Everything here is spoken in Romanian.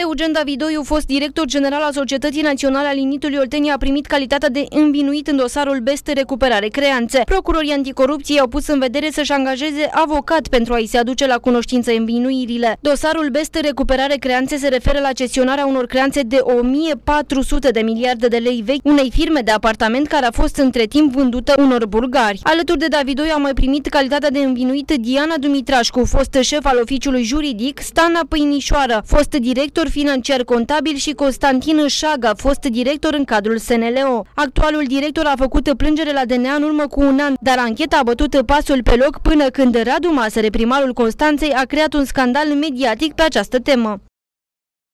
Eugen Davidoiu, fost director general al Societății Naționale a Linitului Oltenia, a primit calitatea de învinuit în dosarul Beste Recuperare Creanțe. Procurorii anticorupției au pus în vedere să-și angajeze avocat pentru a-i se aduce la cunoștință învinuirile. Dosarul Beste Recuperare Creanțe se referă la cesionarea unor creanțe de 1400 de miliarde de lei vechi unei firme de apartament care a fost între timp vândută unor bulgari. Alături de Davidoiu a mai primit calitatea de învinuit Diana Dumitrașcu, fost șef al oficiului juridic, Stana Păinișoară, fost director financiar contabil și Constantin Șaga, fost director în cadrul SNLO. Actualul director a făcut plângere la DNA în urmă cu un an, dar ancheta a bătut pasul pe loc până când Radu Masăre, primarul Constanței, a creat un scandal mediatic pe această temă.